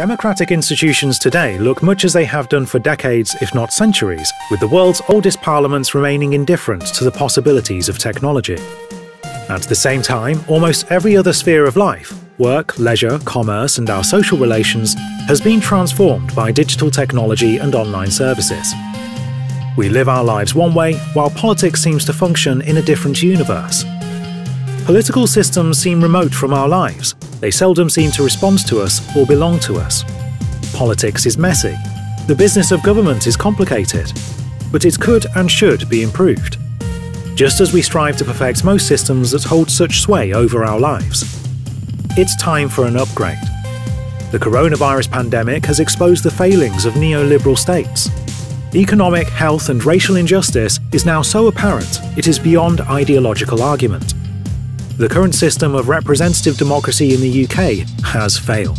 Democratic institutions today look much as they have done for decades, if not centuries, with the world's oldest parliaments remaining indifferent to the possibilities of technology. At the same time, almost every other sphere of life work, leisure, commerce, and our social relations has been transformed by digital technology and online services. We live our lives one way, while politics seems to function in a different universe. Political systems seem remote from our lives, they seldom seem to respond to us or belong to us. Politics is messy. The business of government is complicated. But it could and should be improved. Just as we strive to perfect most systems that hold such sway over our lives. It's time for an upgrade. The coronavirus pandemic has exposed the failings of neoliberal states. Economic, health, and racial injustice is now so apparent it is beyond ideological argument the current system of representative democracy in the UK has failed.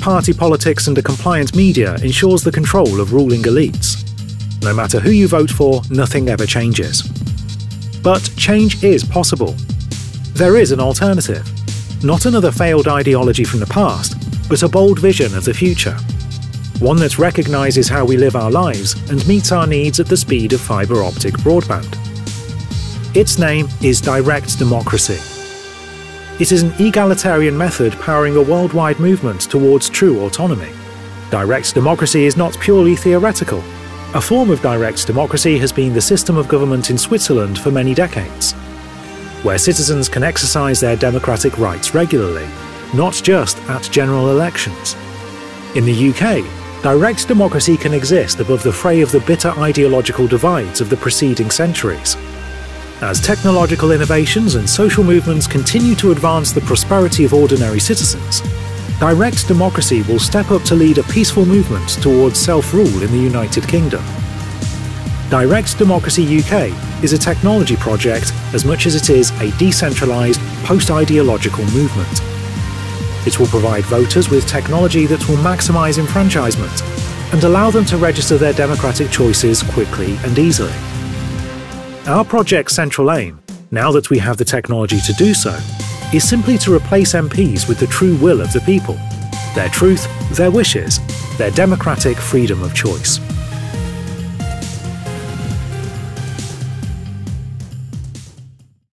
Party politics and a compliant media ensures the control of ruling elites. No matter who you vote for, nothing ever changes. But change is possible. There is an alternative. Not another failed ideology from the past, but a bold vision of the future. One that recognises how we live our lives and meets our needs at the speed of fibre optic broadband. Its name is Direct Democracy. It is an egalitarian method powering a worldwide movement towards true autonomy. Direct democracy is not purely theoretical. A form of direct democracy has been the system of government in Switzerland for many decades, where citizens can exercise their democratic rights regularly, not just at general elections. In the UK, direct democracy can exist above the fray of the bitter ideological divides of the preceding centuries. As technological innovations and social movements continue to advance the prosperity of ordinary citizens, direct democracy will step up to lead a peaceful movement towards self-rule in the United Kingdom. Direct Democracy UK is a technology project as much as it is a decentralised, post-ideological movement. It will provide voters with technology that will maximise enfranchisement and allow them to register their democratic choices quickly and easily. Our project's central aim, now that we have the technology to do so, is simply to replace MPs with the true will of the people, their truth, their wishes, their democratic freedom of choice.